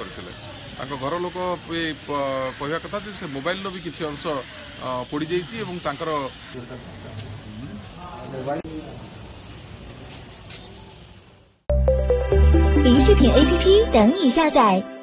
କରିଥିଲେ ତାଙ୍କ ଘର ଲୋକ ବି କହିବା କଥା ଯେ ସେ ମୋବାଇଲର ବି କିଛି ଅଂଶ ପୋଡ଼ିଯାଇଛି ଏବଂ ତାଙ୍କର 零视频 APP 等你下载。